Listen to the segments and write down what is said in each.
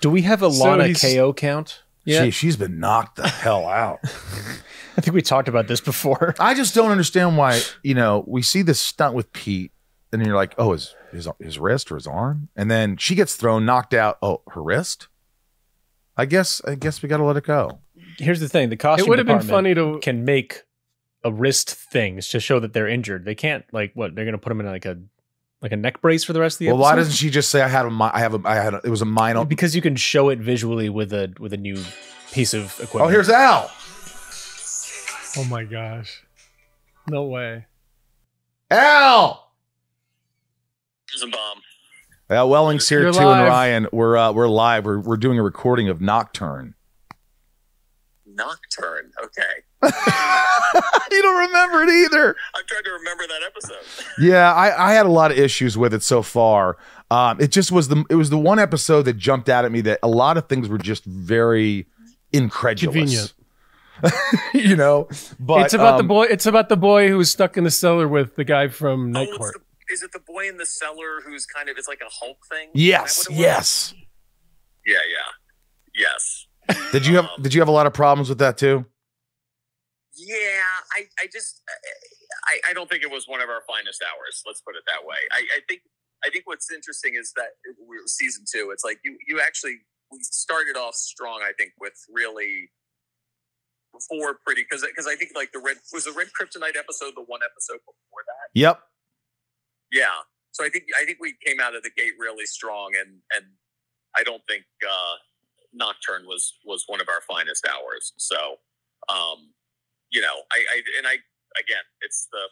Do we have a So Lana he's- KO count? Yeah, She, she's been knocked the hell out. I think we talked about this before. I just don't understand why, you know, we see this stunt with Pete, and you're like, oh, his, his his wrist or his arm, and then she gets thrown, knocked out. Oh, her wrist. I guess I guess we got to let it go. Here's the thing: the costume It would have been funny to can make a wrist things to show that they're injured. They can't like what they're going to put them in like a like a neck brace for the rest of the Well, episode. why doesn't she just say I had a mi- I have a I had a, it was a minor. because you can show it visually with a with a new piece of equipment. Oh, here's Al. Oh my gosh. No way. Al. There's a bomb. Al Welling's here You're too, live. and Ryan. We're uh, we're live. We're we're doing a recording of Nocturne. Nocturne. Okay. you don't remember it either. I'm trying to remember that episode. Yeah, I, I had a lot of issues with it so far. Um, it just was the it was the one episode that jumped out at me that a lot of things were just very incredulous. Convenient. you know, but it's about the um, boy. It's about the boy who was stuck in the cellar with the guy from Night oh, Court. the, is it the boy in the cellar who's kind of it's like a Hulk thing? Yes, that what it was? yes. Yeah, yeah, yes. Did you have did you have a lot of problems with that too? I, I just, I, I don't think it was one of our finest hours. Let's put it that way. I, I think, I think what's interesting is that season two. It's like you, you actually we started off strong. I think with really four pretty because because I think like the red was the red kryptonite episode the one episode before that. Yep. Yeah. So I think I think we came out of the gate really strong, and and I don't think uh, Nocturne was was one of our finest hours. So, um, you know, I, I and I again, it's the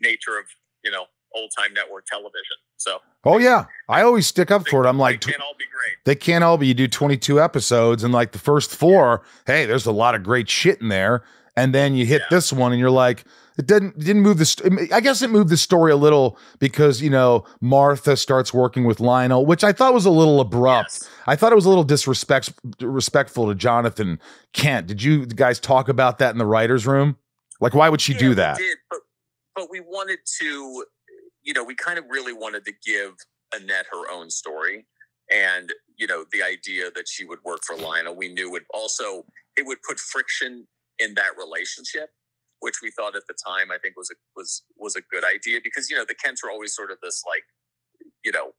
nature of you know old time network television. So Oh yeah, I always stick up for it. I'm like, they can't all be great. they can't all be. You do 22 episodes, and like the first four, hey, there's a lot of great shit in there, and then you hit Yeah. this one, and you're like, it didn't didn't move the. I guess it moved the story a little because you know Martha starts working with Lionel, which I thought was a little abrupt. Yes. I thought it was a little disrespect respectful to Jonathan Kent. Did you guys talk about that in the writers' room? Like, why would she Yeah, do we that? did, but but we wanted to, you know, we kind of really wanted to give Annette her own story, and you know, the idea that she would work for Lionel, we knew would also it would put friction in that relationship, which we thought at the time I think was a was was a good idea because you know the Kents were always sort of this like, you know.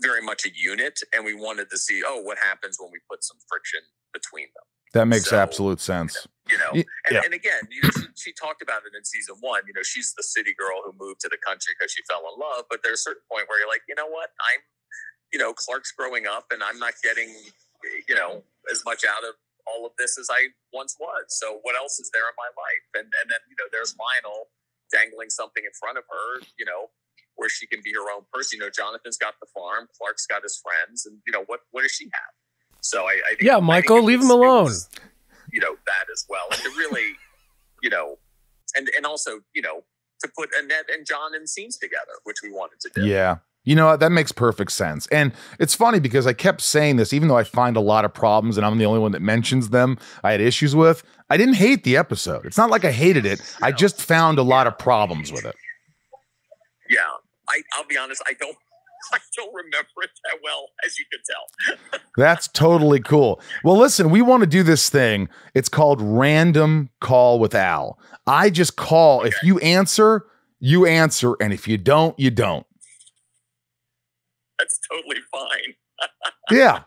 Very much a unit, and we wanted to see, oh, what happens when we put some friction between them That makes So- absolute sense. you know Y- and, yeah. and again you know, she, she talked about it in season one you know she's the city girl who moved to the country because she fell in love but there's a certain point where you're like you know what i'm you know clark's growing up and i'm not getting you know as much out of all of this as i once was. So what else is there in my life? And and then you know there's lionel dangling something in front of her you know where she can be her own person. You know jonathan's got the farm clark's got his friends and you know what what does she have? So i, I think, Yeah, I think Michael, leave was- him alone. was, you know that as well. And to really you know and and also you know to put annette and john in scenes together which we wanted to do. Yeah. You know what? That makes perfect sense. And it's funny because I kept saying this, even though I find a lot of problems and I'm the only one that mentions them, I had issues with. I didn't hate the episode. It's not like I hated it. I just found a lot of problems with it. yeah i i'll be honest i don't i don't remember it that well as you can tell That's totally cool. Well, listen, we want to do this thing. It's called Random Call with Al. I just call. If you answer, you answer. And if you don't, you don't. That's totally fine Yeah.